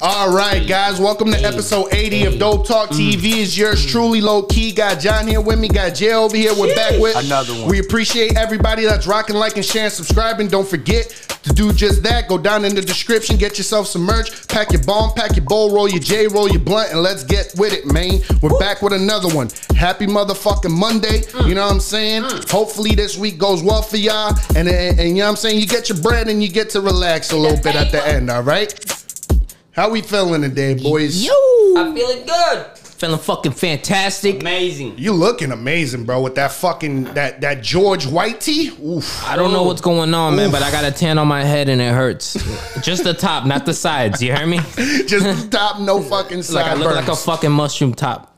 All right, guys, welcome to episode 80 of Dope Talk mm. TV. It's yours mm. truly, low key. Got John here with me, got Jay over here. We're back with Another one. We appreciate everybody that's rocking, liking, sharing, subscribing. Don't forget to do just that. Go down in the description, get yourself some merch, pack your bomb, pack your bowl, roll your J, roll your blunt, and let's get with it, man. We're back with another one. Happy motherfucking Monday. Mm. You know what I'm saying? Hopefully this week goes well for y'all. And, and, and you know what I'm saying? You get your bread and you get to relax a little bit at the end, all right? How we feeling today, boys? Yo, I'm feeling good. feeling fucking fantastic. Amazing. You looking amazing, bro, with that fucking that that George White tee. Oof. I don't know what's going on, man, but I got a tan on my head and it hurts. Just the top, not the sides. You hear me? Just the top, no fucking Like I look like a fucking mushroom top.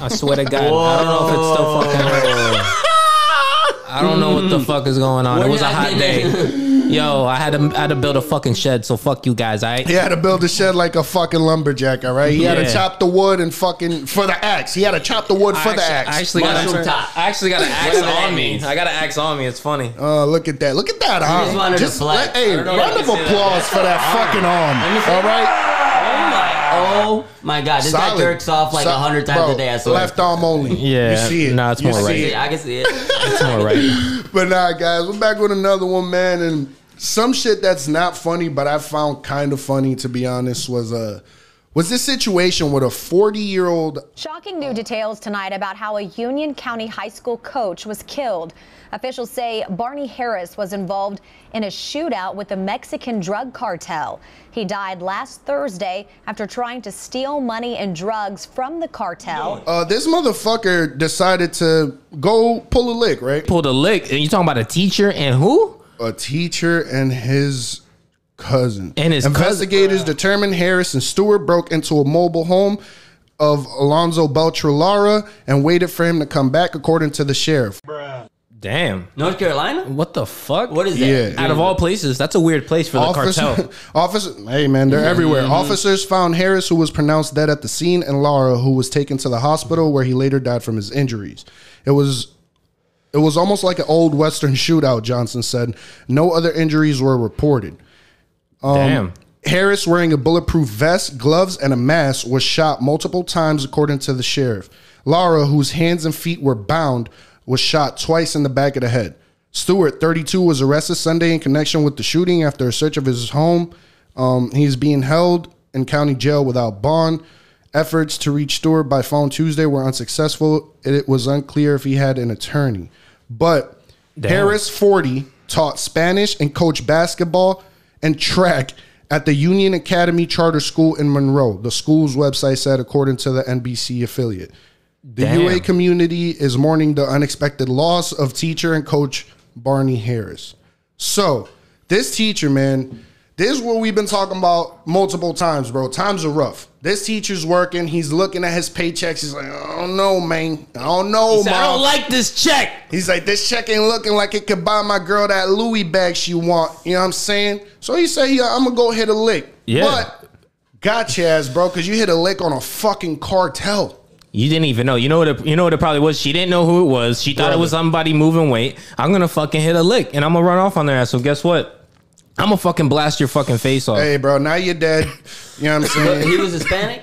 I swear to God, I don't know if it's still fucking. I don't know what the fuck is going on. It We're was a hot in day. it. Yo, I had to I had to build a fucking shed. So fuck you guys. I He had to build a shed like a fucking lumberjack, all right? He had to chop the wood and fucking for the axe. He had to chop the wood for I the actually, axe. I actually got Mushroom an, top. I actually got an axe on me. I got an axe on me. It's funny. Uh, look at that. Look at that arm. just wanted to let- hey, I don't know round of you can see that. applause for that fucking arm. All right? Oh my, oh God. This guy Solid. jerks off like a hundred times bro, a day. I swear. Left arm only. Yeah, You see it. nah, it's You more right. can it. I can see it. It's more right. But nah, guys, we're back with another one, man. And some shit that's not funny, but I found kind of funny to be honest, was uh was this situation with a 40 year old Shocking new details tonight about how a Union County High School coach was killed. Officials say Barney Harris was involved in a shootout with the Mexican drug cartel. He died last Thursday after trying to steal money and drugs from the cartel. uh this motherfucker decided to go pull a lick, right? Pulled a lick, and you talking about a teacher and who? A teacher and his cousin. And his cousin. investigators determined Harris and Stewart broke into a mobile home of Alonzo Beltran Lara and waited for him to come back, according to the sheriff. Damn. North Carolina? What the fuck? What is that? Yeah. Out of all places, that's a weird place for the cartel. Officer, officer, hey man, they're everywhere. Mm-hmm. Officers found Harris, who was pronounced dead at the scene, and Lara, who was taken to the hospital, where he later died from his injuries. It was, it was almost like an old Western shootout. Johnson said. No other injuries were reported. Damn. Harris, wearing a bulletproof vest, gloves, and a mask, was shot multiple times, according to the sheriff. Lara, whose hands and feet were bound, was shot twice in the back of the head. Stewart, 32, was arrested Sunday in connection with the shooting after a search of his home. Um, he's being held in county jail without bond. Efforts to reach Stewart by phone Tuesday were unsuccessful. It was unclear if he had an attorney. But Harris, 40, taught Spanish and coached basketball and track at the Union Academy Charter School in Monroe. The school's website said, according to the NBC affiliate. The Damn. UA community is mourning the unexpected loss of teacher and coach Barney Harris. So, this teacher, man, this is what we've been talking about multiple times, bro. Times are rough. This teacher's working. He's looking at his paychecks. He's like, I don't know, man. I don't know, Said, I don't like this check. He's like, this check ain't looking like it could buy my girl that Louis bag she want. You know what I'm saying? So he said, yeah, I'm gonna go hit a lick. Yeah. But got your ass, bro, because you hit a lick on a fucking cartel. You didn't even know. You know what? It, you know what it probably was. She didn't know who it was. She thought it was somebody moving weight. I'm gonna fucking hit a lick, and I'm gonna run off on their ass. So guess what? I'm gonna fucking blast your fucking face off. Hey, bro, now you're dead. You know what I'm saying? he was Hispanic?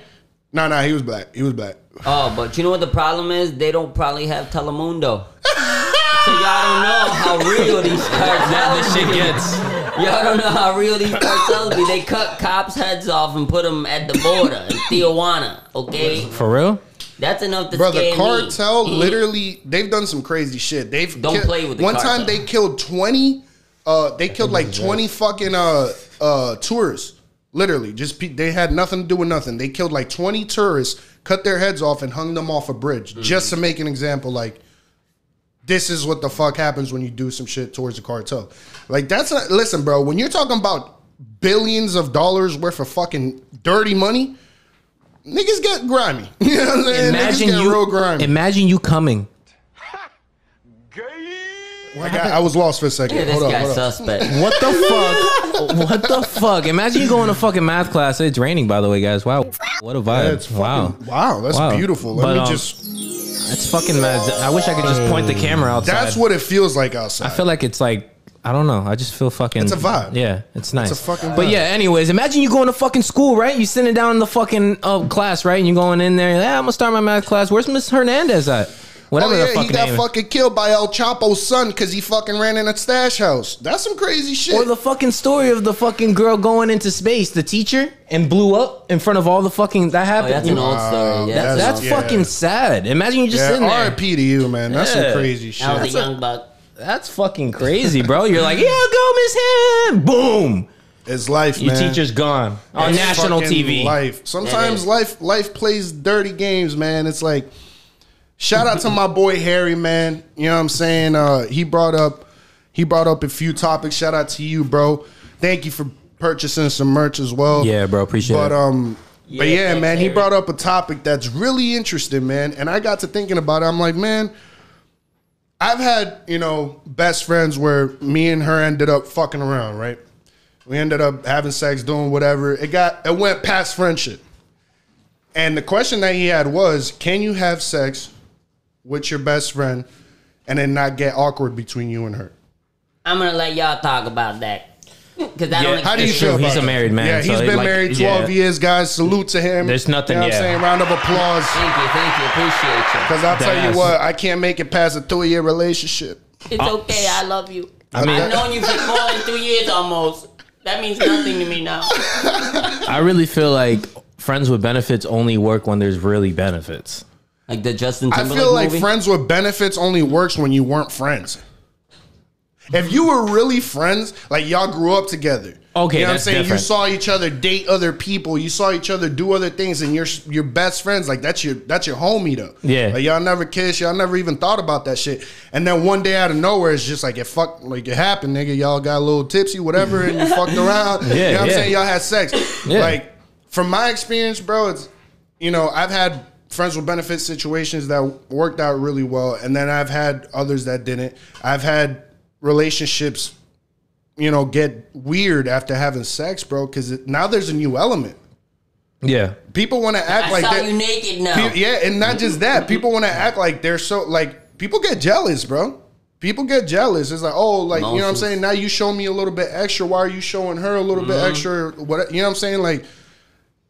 no, no, he was black. He was black. Oh, but you know what the problem is? They don't probably have Telemundo. so y'all don't know how real these That cartels this shit gets. Y'all don't know how real these cartels be. They cut cops' heads off and put them at the border in Tijuana. Okay, For real? that's enough to Bro, scare me. cartel Mhm. literally they've done some crazy shit. They've Don't ki- play with the one cartel. time they killed twenty. Uh, they killed like twenty fucking uh uh tourists. Literally, just pe- they had nothing to do with nothing. They killed like twenty tourists, cut their heads off, and hung them off a bridge, Mm-hmm. just to make an example. Like, this is what the fuck happens when you do some shit towards the cartel. Like, that's not. Listen, bro. When you're talking about billions of dollars worth of fucking dirty money. Niggas get grimy. You know what I'm saying? Imagine Niggas get you. real grimy. Imagine you coming. I, got, I was lost for a second. Yeah, this hold guy's suspect. What the fuck? what the fuck? Imagine you going to fucking math class. It's raining, by the way, guys. Wow, what a vibe. That's wow, fucking, wow, that's Wow. beautiful. Let But, me um, just. it's fucking mad. I wish I could just point the camera outside. That's what it feels like outside. I feel like it's like I don't know. I just feel fucking. It's a vibe. Yeah, it's nice. It's a fucking Vibe. But yeah, anyways, imagine you going to fucking school, right? You sitting down in the fucking uh, class, right? And you going in there. Yeah, I'm gonna start my math class. Where's Miss Hernandez at? Whatever oh the yeah, fucking he got name. is. fucking killed by El Chapo's son because he fucking ran in a stash house. That's some crazy shit. Or the fucking story of the fucking girl going into space, the teacher, and blew up in front of all the fucking that Oh, happened. that's You an know, old story. Yeah, that's- that's Yeah. fucking sad. Imagine you just yeah, sitting there. R.I.P. to you, man. That's Yeah. some crazy shit. that was That's a a- young buck. That's fucking crazy, bro. You're like, yeah, go Miss Ham. Boom. it's life, Your man. teacher's gone on It's national TV. Life. Sometimes life life plays dirty games, man. It's like shout out to my boy Harry, man. You know what I'm saying? Uh, he brought up he brought up a few topics. Shout out to you, bro. Thank you for purchasing some merch as well. Yeah, bro, appreciate but it. um but Yeah, yeah, thanks, man, he brought up a topic that's really interesting, man. And I got to thinking about it. I'm like, man, I've had, you know, best friends where me and her ended up fucking around, right? We ended up having sex, doing whatever. It got it went past friendship. And the question that he had was, can you have sex with your best friend and then not get awkward between you and her? I'm gonna let y'all talk about that because I don't. How do you feel? About He's a married man, Yeah, so he's he been like- married 12 yeah. years, guys. Salute to him. There's nothing, You know what yeah. I'm saying? Round of applause. Thank you, thank you, appreciate you. Because I'll tell you what, I can't make it past a three year relationship. It's oh. okay. I love you. I mean- I've known you for more than two years almost. That means nothing to me now. I really feel like friends with benefits only work when there's really benefits. Like the Justin Timberlake I Timberlake feel like movie. friends with benefits only works when you weren't friends. If you were really friends, like y'all grew up together. Okay, you know that's what I'm saying. different. You saw each other date other people. You saw each other do other things, and you're your best friends. Like that's your that's your homie though. Yeah. like y'all never kissed. Y'all never even thought about that shit. And then one day out of nowhere, it's just like it fuck like it happened, nigga. Y'all got a little tipsy, whatever, and you fucked around. Yeah, you know what I'm saying. Y'all had sex. Yeah. Like from my experience, bro, it's you know I've had friends with benefits situations that worked out really well, and then I've had others that didn't. I've had relationships, you know, get weird after having sex, bro, because now there's a new element. Yeah. People want to act I like saw that. you naked now. Pe- yeah, and not just that. People want to act like they're so like people get jealous, bro. People get jealous. It's like, oh, like you know what I'm saying. Now you show me a little bit extra. Why are you showing her a little bit Mm-hmm. extra? What you know what I'm saying? Like,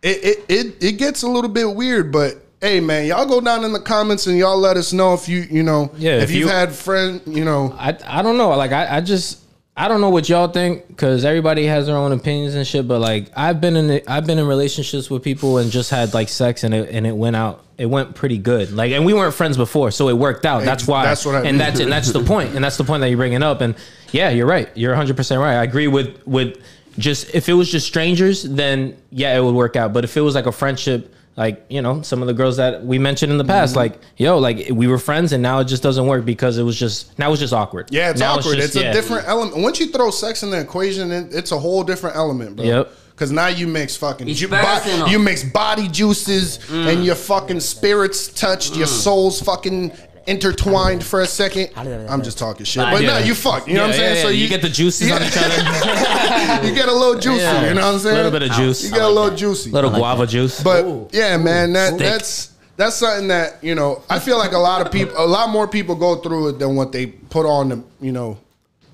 it it it, it gets a little bit weird, but. Hey man, y'all go down in the comments and y'all let us know if you you know Yeah, if, if you've you- had friend you know I I don't know. Like I, I just I don't know what y'all think because everybody has their own opinions and shit. But like I've been in I've been in relationships with people and just had like sex and it and it went out. It went pretty good. Like and we weren't friends before, so it worked out. That's why. That's what I- and that's and that's the point. And that's the point that you're bringing up. And yeah, you're right. You're 100 percent right. I agree with with just if it was just strangers, then yeah, it would work out. But if it was like a friendship. Like you know, some of the girls that we mentioned in the past, Mm-hmm. like yo, like we were friends, and now it just doesn't work because it was just now it's just awkward. Yeah, it's Now awkward. It's, just- a yeah. different element. Once you throw sex in the equation, it's a whole different element, bro. Yep. Because now you mix fucking It's ju- bo- you mix body juices and your fucking spirits touched, your souls fucking intertwined for a second. I'm just talking shit, but Yeah. no, you fuck. You know what I'm saying? so you, get the juices on each other. you get a little juicy. You know what I'm saying? A little bit of juice. You get a little juicy. little guava juice. But yeah, man, that that's that's something that you know. I feel like a lot of people, a lot more people go through it than what they put on the, you know,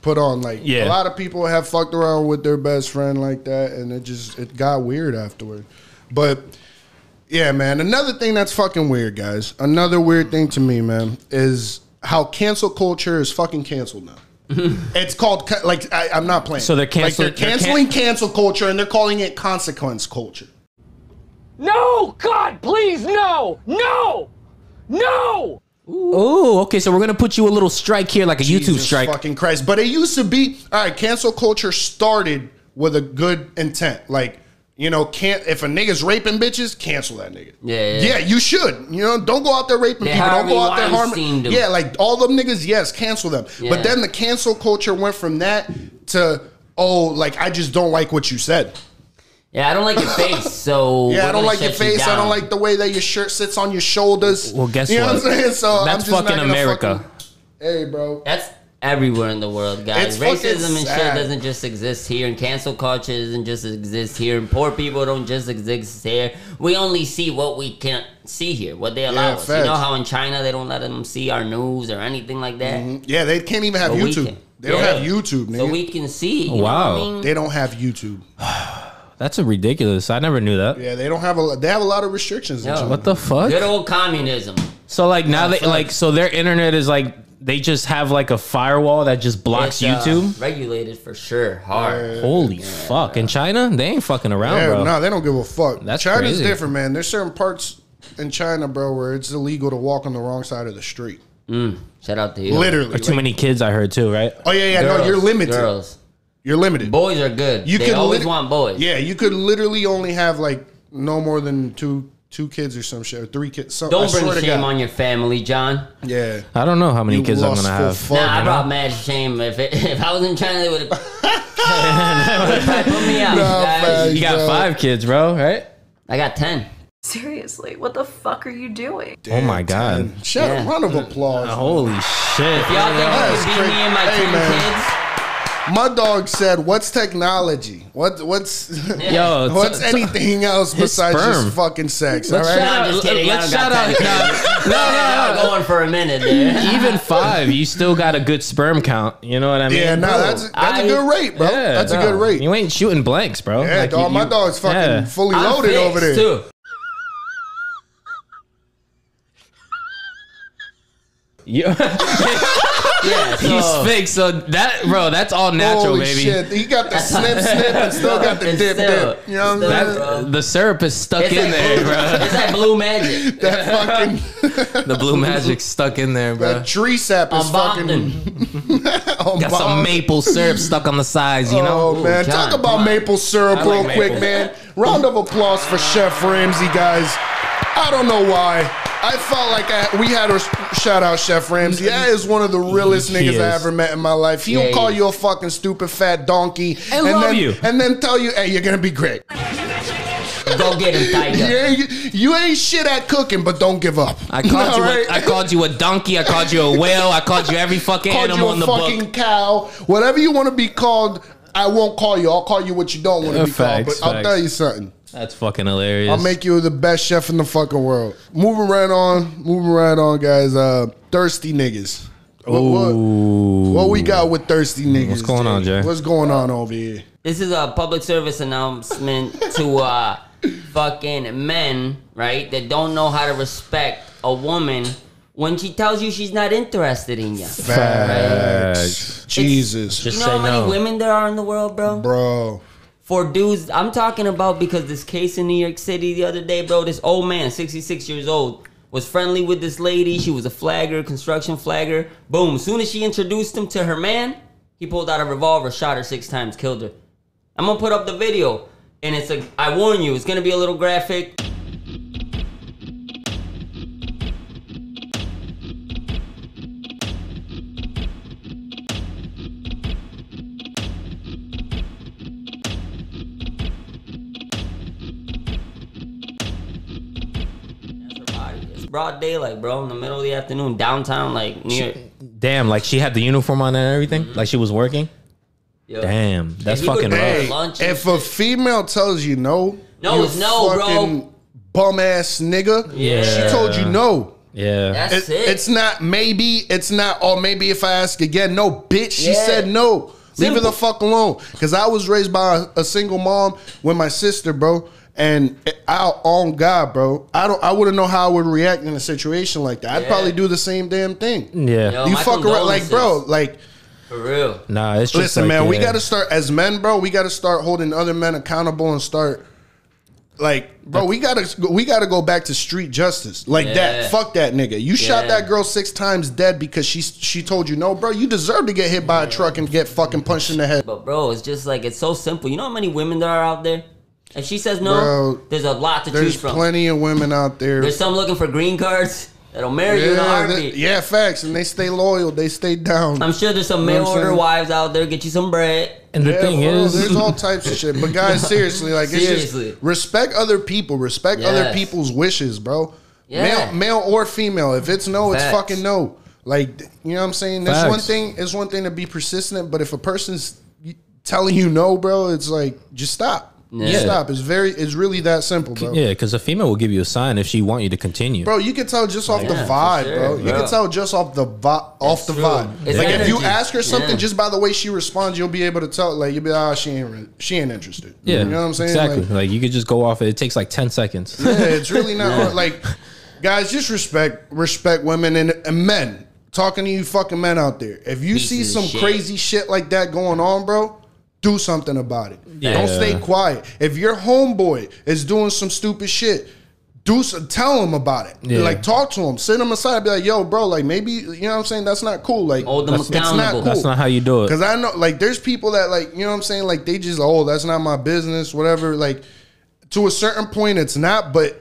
put on. Like Yeah. a lot of people have fucked around with their best friend like that, and it just it got weird afterward. But yeah, man, another thing that's fucking weird, guys. Another weird thing to me, man, is how cancel culture is fucking canceled now. it's called ca- like I, I'm not playing. So they're Like they're they're can- canceling cancel culture, and they're calling it consequence culture. No! God, please, no! No! No! oh, okay. So we're gonna put you a little strike here, like a YouTube strike. Fucking Christ. But it used to be all right, cancel culture started with a good intent. Like, you know, can't if a nigga's raping bitches, cancel that nigga. Yeah, yeah. Yeah, you should. You know, don't go out there raping Yeah, people. Don't go out there harming. Yeah, like all them niggas, yes, cancel them. Yeah. But then the cancel culture went from that to oh, like I just don't like what you said. Yeah, I don't like your face, so Yeah, I don't like your shut you face. I don't like the way that your shirt sits on your shoulders. Well, guess you know what? what I'm saying? So I'm That's just fucking gonna America. fucking- hey, bro. That's everywhere in the world, guys. It's Racism and sad. shit doesn't just exist here, and cancel culture doesn't just exist here, and poor people don't just exist here. We only see what we can see here, what they allow Yeah, us. You know how in China they don't let them see our news or anything like that. Mm-hmm. Yeah, they can't even have But YouTube. can. They don't have YouTube, nigga. So we can see. You Wow. Know what I mean? they don't have YouTube. That's a ridiculous. I never knew that. Yeah, they don't have a. They have a lot of restrictions. in Yo. China. What the fuck? Good old communism. So like now they like so their internet is like they just have like a firewall that just blocks It's, uh, YouTube. regulated for sure. Hard. Holy fuck! In China, they ain't fucking around, Yeah, bro. no, they don't give a fuck. That's China's crazy. different, man. There's certain parts in China, bro, where it's illegal to walk on the wrong side of the street. Shout out to you. Literally. Or too Like- many kids, I heard too, right? oh yeah, yeah. no, you're limited. Girls. You're limited. Boys are good. You they could always lit- want boys. Yeah, you could literally only have like no more than two two kids or some shit or three kids. Some, Don't bring swear shame on your family, John. Yeah. I don't know how many You kids I'm gonna have. fuck, Nah, I you know? brought mad shame. If it, if I was in China, they would have put me out. Nah, guys. man. You got Bro. five kids, bro, right? I got ten. Seriously, what the fuck are you doing? oh my god! Shut Yeah. up. Round of applause. Holy shit! If Y'all think That's you can beat me and my Hey, ten man. kids? My dog said, "What's technology? What what's Yo, what's so- anything else besides sperm. just fucking sex?" All Let's right. shout I'm out. just kidding. Let's shout out. got No, no, I'm no, going for a minute there. Even five, you still got a good sperm count. You know what I mean? Yeah, no, Bro, that's that's I- a good rate, bro. Yeah, that's a good rate. You ain't shooting blanks, bro. Yeah, Like, dog. you- my dog's fucking yeah. fully I'm loaded over there. fixed, Too. You- Yeah, He's fake, so that bro, that's all natural, Holy baby. shit, he got the snip snip and still got the It's dip still- dip. You know what I'm saying? The syrup is stuck It's in like there, blue, bro. It's that blue magic. That fucking The blue magic stuck in there, bro. that tree sap is I'm fucking bombing. on Got some maple syrup stuck on the sides, you know. Oh man, John, talk come about maple syrup I real like quick, maple. man. Round of applause for Chef Ramsay, guys. I don't know why. I felt like I, we had to shout out Chef Ramsay. That is one of the realest He niggas I ever met in my life. He'll Yeah, call he you a fucking stupid fat donkey And love then, you. and then tell you, "Hey, you're gonna be great." Go get him, Tiger. You ain't, you ain't shit at cooking, but don't give up. I called you. Alright? A, I called you a donkey. I called you a whale. I called you every fucking called animal you in the fucking book. cow. Whatever you want to be called, I won't call you. I'll call you what you don't want to Uh, be called. facts, But I'll tell you something. That's fucking hilarious. I'll make you the best chef in the fucking world. Moving right on, moving right on, guys. Uh, thirsty niggas. What, what, what we got with thirsty niggas? What's going on, Jay? What's going on over here? This is a public service announcement to uh fucking men, right? That don't know how to respect a woman when she tells you she's not interested in you. Facts. Jesus, Just You know say how many no. women there are in the world, bro? bro. For dudes, I'm talking about because this case in New York City the other day, bro. This old man, 66 years old, was friendly with this lady. She was a flagger, construction flagger. Boom. As soon as she introduced him to her man, he pulled out a revolver, shot her six times, killed her. I'm gonna put up the video, and it's a. I warn you, it's gonna be a little graphic. Broad daylight, bro, in the middle of the afternoon, downtown, like near. Damn, like she had the uniform on and everything. Mm-hmm. Like she was working. Yo. Damn, that's fucking could- rough. Hey, Hey, lunch if a female tells you no, No, you it's no, bro. Bum ass nigga. Yeah. She told you no. Yeah. That's It- it. it's not maybe. It's not. Or maybe if I ask again, no, bitch. She Yeah. said no. Leave her the fuck alone. Because I was raised by a, a single mom with my sister, bro. And I on God, bro. I don't. I wouldn't know how I would react in a situation like that. I'd Yeah. probably do the same damn thing. yeah. Yo, you my fuck around, like, bro. Like, For real. Nah, it's just listen, like, man. We got to start as men, bro. We got to start holding other men accountable and start. Like, bro, we gotta we gotta go back to street justice like Yeah. that. Fuck that nigga. You shot that girl six times dead because she she told you no, bro. You deserve to get hit by a truck and get fucking punched in the head. But bro, it's just like it's so simple. You know how many women there are out there? If she says no, Bro, there's a lot to There's choose from. plenty of women out there. There's some looking for green cards that'll marry you in a yeah, heartbeat. they- yeah, facts, and they stay loyal. They stay down. I'm sure there's some know mail what I'm order saying? wives out there get you some bread. And the Yeah, thing bro, is, there's all types of shit. But guys, seriously, like it's Seriously. just respect other people, respect other Yes. people's wishes, bro. Yeah. Male, male or female. If it's no, it's fucking no. Like you know what I'm saying. There's Facts. one thing. It's one thing to be persistent, but if a person's telling you no, bro, it's like just stop. Yeah. Stop. It's very. It's really that simple, bro. Yeah, because a female will give you a sign if she want you to continue. Bro, you can tell just off the Yeah, for vibe, sure, bro. You bro. can tell just off the vibe. off the true. vibe. It's like if you ask her something Yeah. just by the way she responds, you'll be able to tell. Like you'll be like, ah, she ain't re- she ain't interested. yeah, you know what I'm saying? Exactly. Like, Like, you could just go off it. It takes like ten seconds. yeah, it's really not hard. like guys. Just respect respect women and, and men. Talking to you fucking men out there. If you see some shit. crazy shit like that going on, bro. Do something about it. Yeah. Don't stay quiet. If your homeboy is doing some stupid shit, do some, tell him about it. Yeah. Like talk to him, sit him aside, be like, "Yo, bro, like maybe you know what I'm saying. That's not cool. Like Hold them it's not accountable. cool. That's not how you do it. Because I know, like, there's people that, like, you know what I'm saying? Like, they just, oh, that's not my business, whatever. Like, to a certain point, it's not. But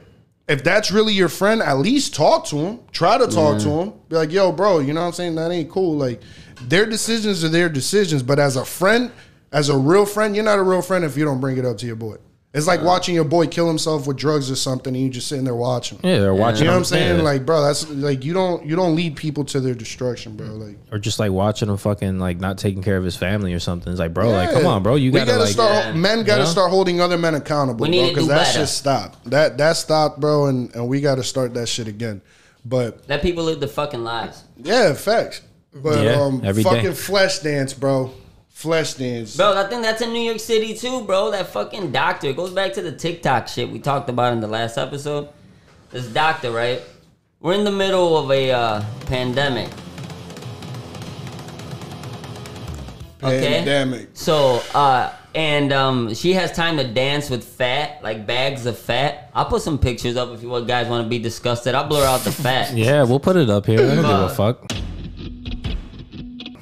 if that's really your friend, at least talk to him. Try to talk to him. Be like, yo, bro, you know what I'm saying? That ain't cool. Like, their decisions are their decisions. But as a friend, as a real friend, you're not a real friend if you don't bring it up to your boy. It's like watching your boy kill himself with drugs or something, and you just sitting there watching. Yeah, they're watching. You know what I'm saying? yeah. Like, bro, that's like you don't you don't lead people to their destruction, bro. Like, or just like watching him fucking like not taking care of his family or something. It's like, bro, like, come on, bro, you we gotta, gotta like, start. Yeah. Men gotta You know? start holding other men accountable, We need bro. to Because do that better. shit stopped. That that stopped, bro, and and we gotta start that shit again. But Let people live their fucking lives. yeah, facts. But Yeah, um, every day. fucking flesh dance, bro. Flesh dance. Bro, I think that's in New York City too, bro. That fucking doctor. It goes back to the TikTok shit we talked about in the last episode. This doctor, right? We're in the middle of a uh, pandemic. Okay. Pandemic. So, uh, and um, she has time to dance with fat, like bags of fat. I'll put some pictures up if you guys want to be disgusted. I'll blur out the fat. Yeah, we'll put it up here. I don't give a fuck.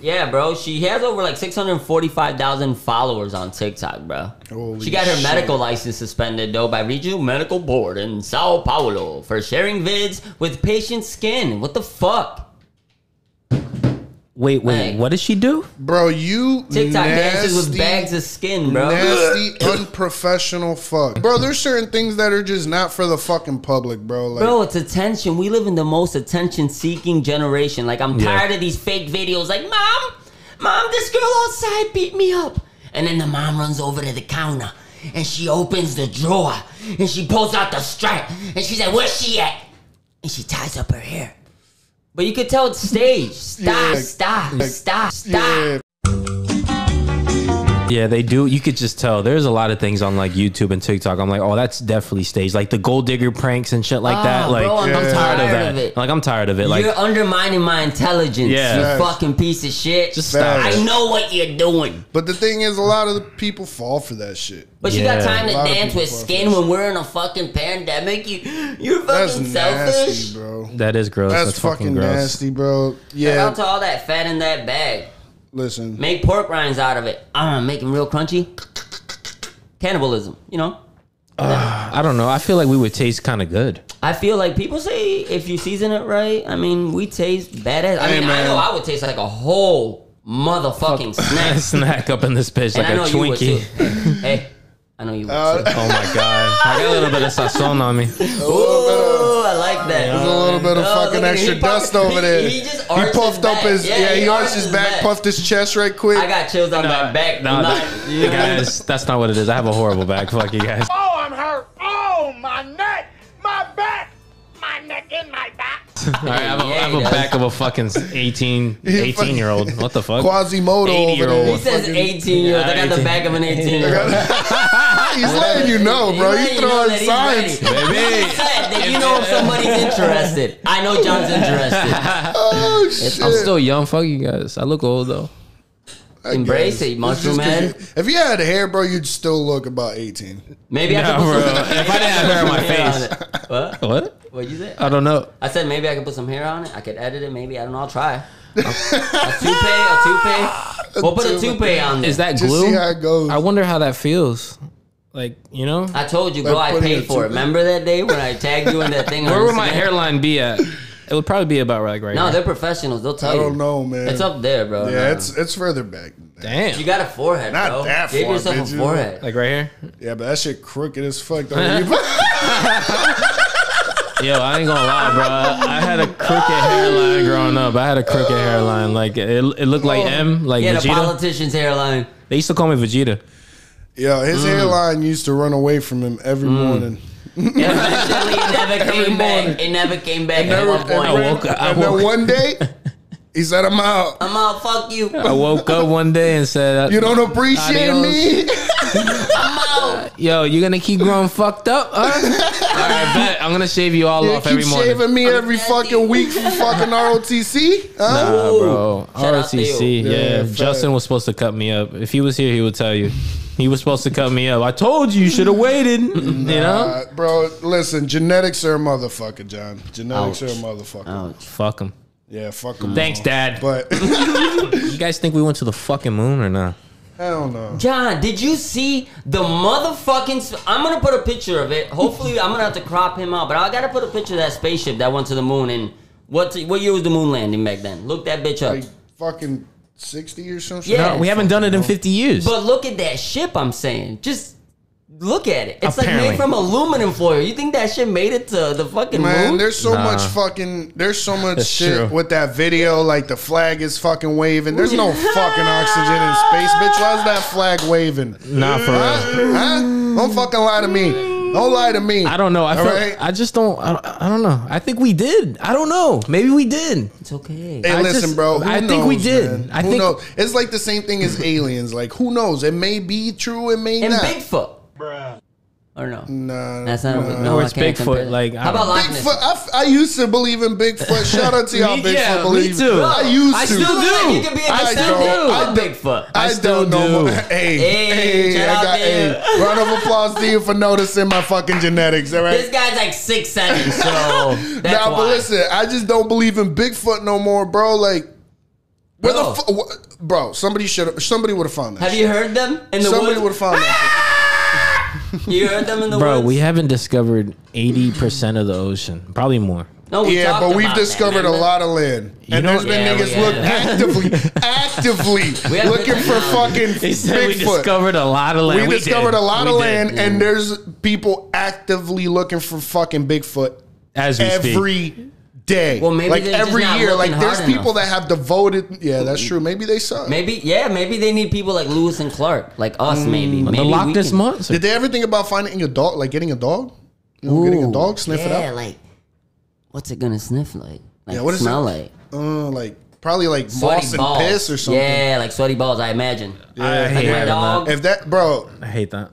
Yeah, bro. She has over like 645,000 followers on TikTok, bro. Holy she got her shit. medical license suspended, though, by Regional Medical Board in Sao Paulo for sharing vids with patient skin. What the fuck? Wait, wait, Like- what did she do? Bro, you TikTok dances with bags of skin, bro. Nasty, unprofessional fuck. Bro, there's certain things that are just not for the fucking public, bro. Like, Bro, it's attention. We live in the most attention seeking generation. Like, I'm Yeah. tired of these fake videos. Like, Mom, Mom, this girl outside beat me up. And then the mom runs over to the counter and she opens the drawer and she pulls out the strap and she's like, Where's she at? And she ties up her hair. But you could tell it's staged. Stop, Yeah. stop, stop, stop. yeah, Yeah, they do. You could just tell. There's a lot of things on like YouTube and TikTok. I'm like, oh, that's definitely staged. Like the gold digger pranks and shit like that. Oh, Like, bro, I'm I'm tired of that. of it. Like, I'm tired of it. Like, You're undermining my intelligence, Yeah. you Facts. fucking piece of shit. just stop. Facts. I know what you're doing. But the thing is, a lot of the people fall for that shit. But you got Yeah. time A to lot of dance people with fall skin that when we're in a fucking pandemic. You, you're That's fucking selfish. nasty, bro. That is gross. That's, That's, fucking, fucking gross. nasty, bro. Shout Yeah, out to all that fat in that bag. Listen. Make pork rinds out of it. Ah, make them real crunchy. Cannibalism, you know. I don't know. I feel like we would taste kind of good. I feel like people say if you season it right, I mean, we taste badass. I Hey, mean, I man. know I would taste like a whole motherfucking snack. Snack up in this bitch and I like know a you would Twinkie. too. hey, I know you would Uh, too. Oh my god! I got a little bit of sazon on me. Ooh, I like that. There's a little bit of Oh, fucking look extra he puffed- dust over he- there. He just He puffed his up back. his yeah. He arched his back, back. puffed his chest right quick. I got chills on my back. No, I'm the- you know? guys, that's not what it is. I have a horrible back. Fuck you guys. Oh, I'm hurt. Oh, my neck, my back, my neck and my back. All right, I have a, I have a back of a fucking 18, 18 year old. What the fuck? Quasimodo 80 over year there. old. He says 18 year old. I got the back of an 18 year old. He's letting you know, bro. He's throwing signs. Baby. said that you know if somebody's interested. I know John's interested. Oh shit! I'm still young. Fuck you guys. I look old though. I Embrace guess. it, mushroom It's just 'cause head. you- If you had hair, bro, you'd still look about 18. Maybe I could put bro. some. If I didn't have hair on my face. it. What? What? What'd you say? I don't know. I said maybe I could put some hair on it. I could edit it. Maybe I don't know. I'll try. A, a toupee, a toupee. We'll put a toupee on there. Is that glue? see how it goes. I wonder how that feels. Like you know, I told you, bro. Like I paid for it. Remember that day when I tagged you in that thing? where would my hairline be at? It would probably be about like right. No, here. they're professionals. They'll tell I you. don't know, man. It's up there, bro. Yeah, No. it's it's further back. damn. You got a forehead, Not bro. that Give far, yourself bitch, a you- forehead. like right here. Yeah, but that shit crooked as fuck. Though. You- Yo, I ain't gonna lie, bro. I had a crooked hairline growing up. I had a crooked hairline. Like it, it looked like M, like Yeah, the Vegeta. politician's hairline. They used to call me Vegeta. Yo, his Mm. hairline used to run away from him every morning. Eventually, it never came back. It never came back at one point. I woke up- I and then one day, he said, "I'm out. I'm out. Fuck you. I woke up one day and said, You don't appreciate Adios. me." I'm out. "Yo, you're gonna keep growing fucked up? Huh? all right, bet. I'm gonna shave you all You off keep every morning." shaving me every nasty. fucking week for fucking ROTC. Huh? Nah, bro. Shout ROTC. Yeah, Yeah, Justin was supposed to cut me up. If he was here, he would tell you. He was supposed to cut me up. I told you, you should have waited. You know? Uh, bro, listen, genetics are a motherfucker, John. Genetics Ouch. are a motherfucker. Ouch. Fuck him. Yeah, fuck them. Thanks, Dad. But You guys think we went to the fucking moon or not? hell no. John, did you see the motherfucking? Sp- I'm gonna put a picture of it. Hopefully, I'm gonna have to crop him out, but I gotta put a picture of that spaceship that went to the moon. And what what year was the moon landing back then? Look that bitch up. Like fucking sixty or something. Yeah. No, we haven't done it in 50 years. But look at that ship. I'm saying, just look at it. It's like Apparently. made from aluminum foil. You think that shit made it to the fucking Man, moon? there's so Nah. much fucking, there's so much That's shit true. with that video. Like the flag is fucking waving. There's no fucking oxygen in space, bitch. Why's that flag waving? Not for real. Huh? Huh? Don't fucking lie to me. Don't lie to me. I don't know. I All feel, right? I just don't. I, don't- I don't know. I think we did. I don't know. Maybe we did. it's okay. Hey, I listen, just- bro. Who I think we knows, did. man? I who think- knows? It's like the same thing as aliens. Like, who knows? It may be true. It may and not. Bigfoot. Or no? Nah, That's not. nah. no, Or I it's can't Bigfoot, compare like, I how about don't. Loch Ness? Bigfoot. I, f- I used to believe in Bigfoot. Shout out to y'all, Me- Bigfoot yeah, me too. I used I to. still Look like do. You could be a I descendant don't. I of don't. Bigfoot. I, still don't do. more. Hey, Hey, hey, shout I out got to hey. Round of applause to you for noticing my fucking genetics. All right. This guy's like six seven, so that's Nah, but listen, I just don't believe in Bigfoot no more, bro. Like, where Bro. the fu- wh- bro? Somebody should. Somebody would have found that. Have shit. you heard them in the Somebody would have found that. You heard them in the Bro, woods? we haven't discovered 80% of the ocean. Probably more. No, we. Yeah, but we've about that, discovered a lot of land, and know- there's been Yeah, niggas we look have. actively, actively We looking good for technology. fucking He said we Bigfoot. discovered a lot of land. we discovered did. a lot We of did. land, and there's people actively looking for fucking Bigfoot As we speak. every day. Well, maybe like they're just every not year. Like looking there's hard people enough. that have devoted. Yeah, that's true. Maybe they suck. Maybe, yeah, maybe they need people like Lewis and Clark, like us. maybe, maybe The Loch we Ness Monster. Did they ever think about finding a dog, like getting a dog? You know, getting a dog, sniff it yeah, like what's it gonna sniff like? Like Yeah, what is smell it? like? Uh, like probably like Sweaty moss and balls. piss or something. Yeah, like sweaty balls. I imagine. I Like hate my that. If that, bro, I hate that.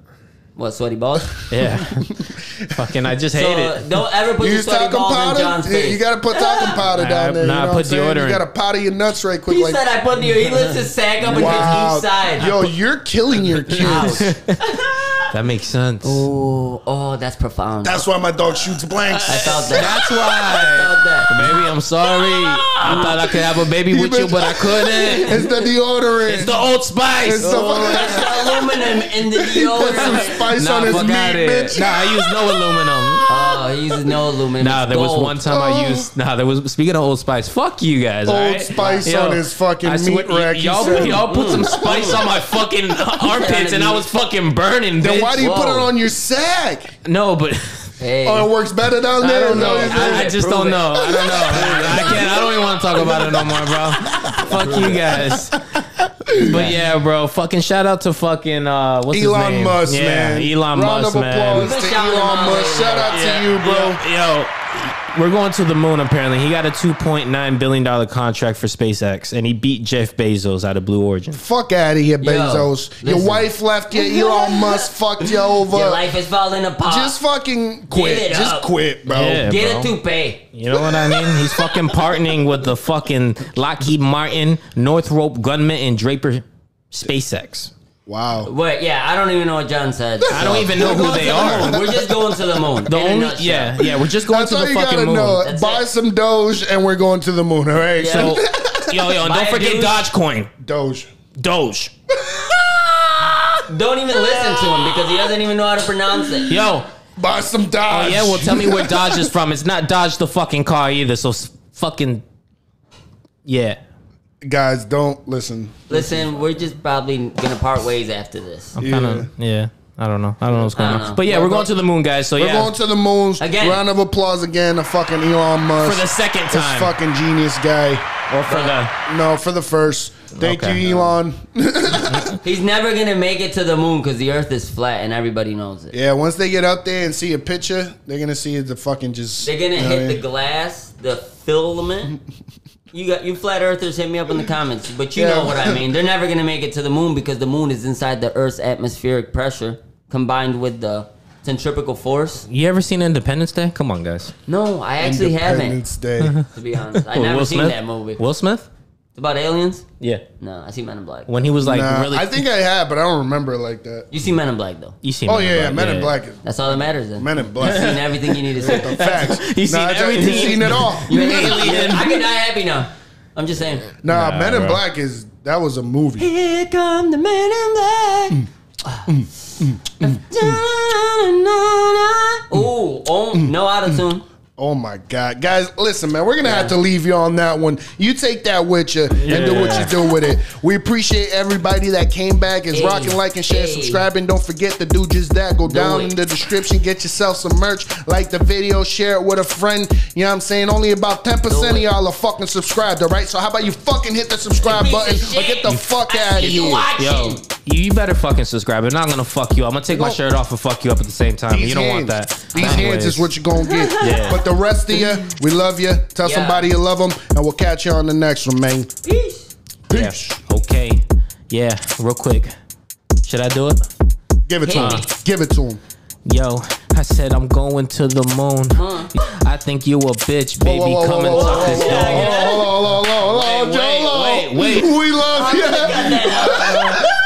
What sweaty balls? Yeah. Fucking, I just hate so it. don't ever put you your use sweaty talcum balls in powder. John's Yeah, face. you gotta put talcum powder down there. Nah, you know put what I'm saying? deodorant. You gotta powder your nuts right quick. he like, said I put the. He lifts his sack up wow, against each side. yo, you're killing your kids. That makes sense. Oh, oh, that's profound. That's why my dog shoots blanks. I felt that. That's why. I why. felt that. Baby, I'm sorry. I thought I could have a baby with you, but I couldn't. It's the deodorant. It's the Old Spice. It's the Oh, that's the aluminum in the deodorant. spice Nah, on his meat, outta bitch. Nah, I use no aluminum. Oh, he uses no aluminum. Nah, It's there was one time I oh. used. Nah, there was. Speaking of Old Spice, fuck you guys. Old alright? Spice on his fucking I meat rack, he Y'all, said. y'all put some spice on my fucking armpits, and I was fucking burning. Then bitch. why do you put it on your sack? No, but Hey. Oh, it works better down I there. don't know. what? I, I just Prove don't it. know. I don't know. I, I can't. I don't even want to talk about it no more, bro. Fuck you guys. But yeah, bro. Fucking shout out to fucking uh, what's his Elon name? Musk, yeah, man. Elon Round Musk, of man. applause to Elon. Musk. Shout out to you, bro. Yo, we're going to the moon. Apparently, he got a two point nine billion dollar contract for SpaceX, and he beat Jeff Bezos out of Blue Origin. Fuck out of here, Bezos. Your listen. wife left you. Elon Musk fucked you over. Your life is falling apart. Just fucking quit. it Just up. quit, bro. Yeah. Get bro. a toupee. You know what I mean? He's fucking partnering with the fucking Lockheed Martin, Northrop Grumman, and Draper SpaceX. Wow. But yeah, I don't even know what John said. I don't even know who they are. We're just going to the moon. The in only yeah yeah we're just going That's to all the you fucking gotta moon. know. That's Buy it. some Doge and we're going to the moon, all right? So yo yo Buy don't a forget Doge. Dogecoin. Doge. Doge. Don't even listen to him because he doesn't even know how to pronounce it. Yo. Buy some Dodge. Oh yeah, well tell me where Dodge is from. It's not Dodge the fucking car either. So s- fucking yeah. Guys, don't listen. Listen, we're just probably gonna part ways after this. I'm kind of yeah. I don't know. I don't know what's going on. know. But yeah, We're we're going go- to the moon, guys. So We're yeah, going to the moon. Again. Round of applause again to fucking Elon Musk. for the second time. this fucking genius guy. or for the No, for the first. Thank Okay. you, Elon. He's never gonna make it to the moon because the Earth is flat and everybody knows it. Yeah, once they get up there and see a picture, they're gonna see the fucking just. They're gonna you know hit what I the glass, the filament. You got you flat earthers hit me up in the comments, but you Yeah. know what I mean. They're never gonna make it to the moon because the moon is inside the Earth's atmospheric pressure combined with the centripetal force. You ever seen Independence Day? Come on, guys. No, I actually haven't. Independence Day. To be honest, I never Will seen Smith? that movie. Will Smith? It's about aliens. Yeah. No, I see Men in Black. When he was like nah, really. I think I have, but I don't remember it like that. You see Men in Black though. you seen. Oh Men in yeah, yeah, Black, Men in Black. That's all that matters then. Men in You've Black. seen everything you need to see. Facts. He's seen Nah, I you, everything. He's seen it all. You're an alien. I can die happy now. I'm just saying. Nah, Nah, Men in bro. Black is that was a movie. Here come the men in black. Mm, mm, mm, Ooh, oh, no auto tune. Oh my god, guys! Listen, man, we're gonna have to leave you on that one. You take that with you and do what you do with it. We appreciate everybody that came back, is Hey, rocking, liking, share, hey. subscribing. Don't forget to do just that. Go down it. in the description, get yourself some merch, like the video, share it with a friend. You know what I'm saying? Only about ten percent of y'all are fucking subscribed, all right? So how about you fucking hit the subscribe button or get the fuck out of here? Yo, you better fucking subscribe. I'm not gonna fuck you. I'm gonna take my shirt off and fuck you up at the same time. You don't want that. These Anyways. hands is what you're gonna get. Yeah. But the rest of you, we love you. Tell yeah. somebody you love them, and we'll catch you on the next one, man. Peace. Peace. Yeah. Okay. Yeah. Real quick. Should I do it? Give it hey. to him. Give it to him. Yo, I said I'm going to the moon. Huh. I think you a bitch, baby. Whoa, whoa, whoa, Come and talk this dog. Wait, wait, wait, wait. We love you.